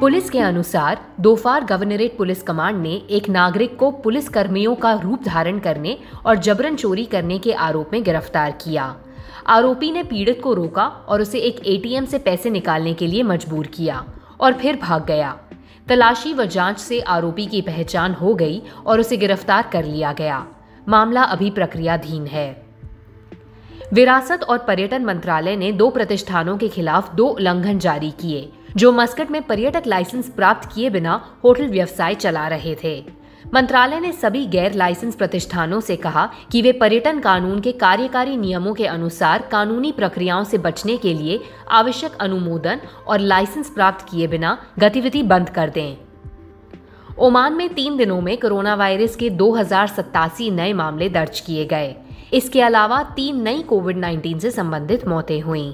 Police के अनुसार, दोफार governorate police command ने एक नागरिक को पुलिस कर्मियों का रूप धारण करने और जबरन चोरी करने के आरोप में गिरफ़्तार किया। आरोपी ने पीड़ित को रोका और उसे एक एटीएम से पैसे निकालने के लिए मजबूर किया और फिर भाग गया। तलाशी व जाँच से आरोपी की पहचान हो गई और उसे गिरफ़्तार कर लिया गया। मामला अभी प्रक्रियाधीन है। विरासत और पर्यटन मंत्रालय ने दो प्रतिष्ठानों के खिलाफ दो उल्लंघन जारी किए, जो मस्कट में पर्यटक लाइसेंस प्राप्त किए बिना होटल व्यवसाय चला रहे थे। मंत्रालय ने सभी गैर लाइसेंस प्रतिष्ठानों से कहा कि वे पर्यटन कानून के कार्यकारी नियमों के अनुसार कानूनी प्रक्रियाओं से बचने के लिए आवश्यक अनुमोदन और लाइसेंस प्राप्त किए बिना गतिविधि बंद कर दें। ओमान में तीन दिनों में कोरोना वायरस के दो हज़ार सत्तासी नए मामले दर्ज किए गए। इसके अलावा तीन नई कोविड 19 से संबंधित मौतें हुईं।